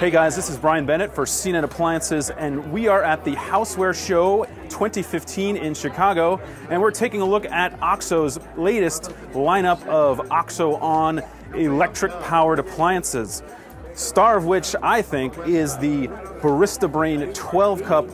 Hey guys, this is Brian Bennett for CNET Appliances, and we are at the Houseware Show 2015 in Chicago, and we're taking a look at OXO's latest lineup of OXO on electric powered appliances. Star of which I think is the Barista Brain 12 cup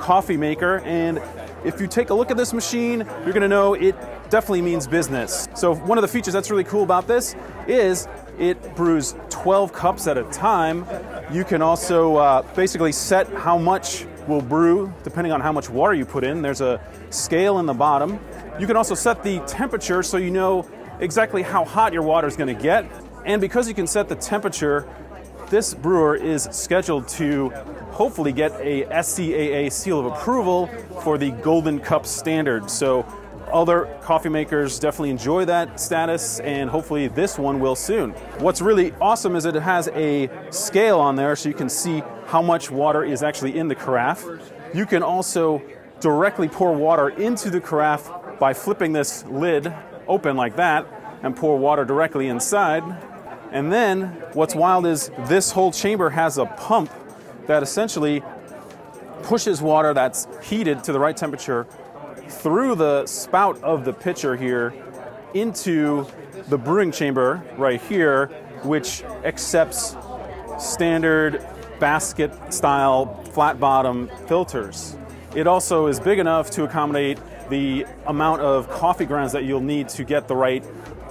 coffee maker, and if you take a look at this machine, you're gonna know it definitely means business. So one of the features that's really cool about this is it brews 12 cups at a time. You can also uh, basically set how much will brew depending on how much water you put in. There's a scale in the bottom. You can also set the temperature so you know exactly how hot your water is going to get. And because you can set the temperature, this brewer is scheduled to hopefully get a SCAA seal of approval for the Golden Cup standard. So other coffee makers definitely enjoy that status, and hopefully this one will soon. What's really awesome is that it has a scale on there so you can see how much water is actually in the carafe. You can also directly pour water into the carafe by flipping this lid open like that and pour water directly inside. And then what's wild is this whole chamber has a pump that essentially pushes water that's heated to the right temperature through the spout of the pitcher here into the brewing chamber right here, which accepts standard basket style flat bottom filters. It also is big enough to accommodate the amount of coffee grounds that you'll need to get the right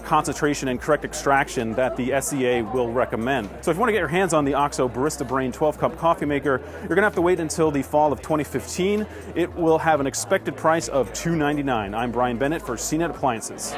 concentration and correct extraction that the SEA will recommend. So if you want to get your hands on the OXO Barista Brain 12 cup coffee maker, you're going to have to wait until the fall of 2015. It will have an expected price of 299. I'm Brian Bennett for CNET Appliances.